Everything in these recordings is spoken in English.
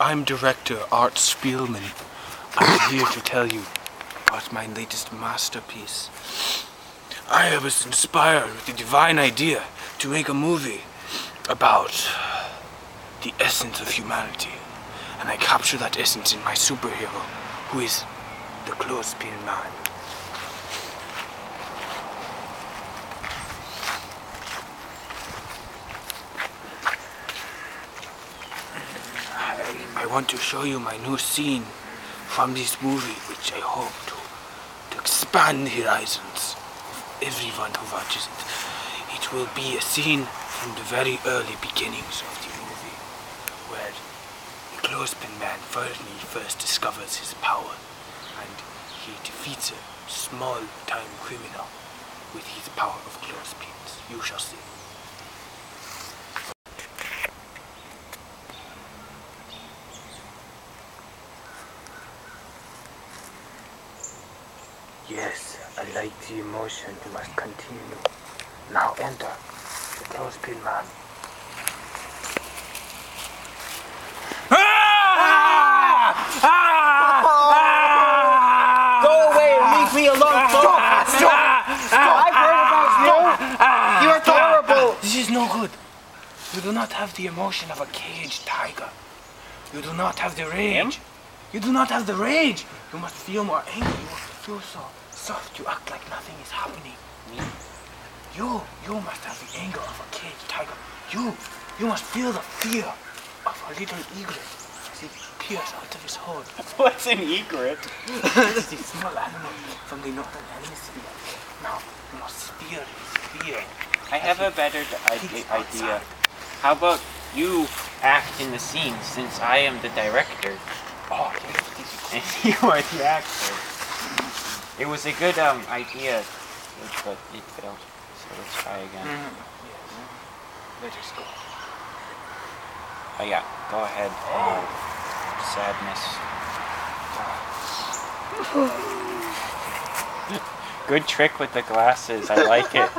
I'm director Art Spielman. I'm here to tell you about my latest masterpiece. I was inspired with the divine idea to make a movie about the essence of humanity. And I capture that essence in my superhero, who is the Clothespin Man. I, I want to show you my new scene from this movie, which I hope to, to expand the horizons of everyone who watches it. It will be a scene from the very early beginnings of the movie, where the Clothespin Man finally first discovers his power, and he defeats a small-time criminal with his power of clothespins. You shall see. Yes, I like the emotion. You must continue. Now enter the clothespin man. Ah! Ah! Go away and leave me alone. Ah! Stop! Stop! Stop! I've heard about you. You're terrible. This is no good. You do not have the emotion of a caged tiger. You do not have the rage. You do not have the rage. You must feel more angry. You must feel so soft. You act like nothing is happening. Me? You, you must have the anger of a caged tiger. You, you must feel the fear of a little egret as it peers out of his hole. What's an egret? It's a small animal from the northern hemisphere. Now, you must feel his fear. I have a better d- He's i- idea. How about you act in the scene since I am the director Oh, yes, this is and you are the actor? It was a good um idea, but it failed. So let's try again. Yes. Let us go. Oh yeah, go ahead. Um, sadness. Good trick with the glasses. I like it.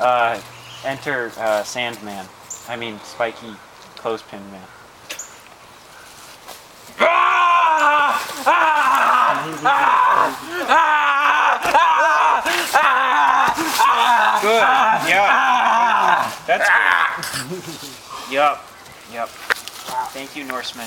Uh, enter uh, Sandman. I mean, spiky clothespin man. Good. Yeah. That's good. Yup. Yup. Thank you, Norseman.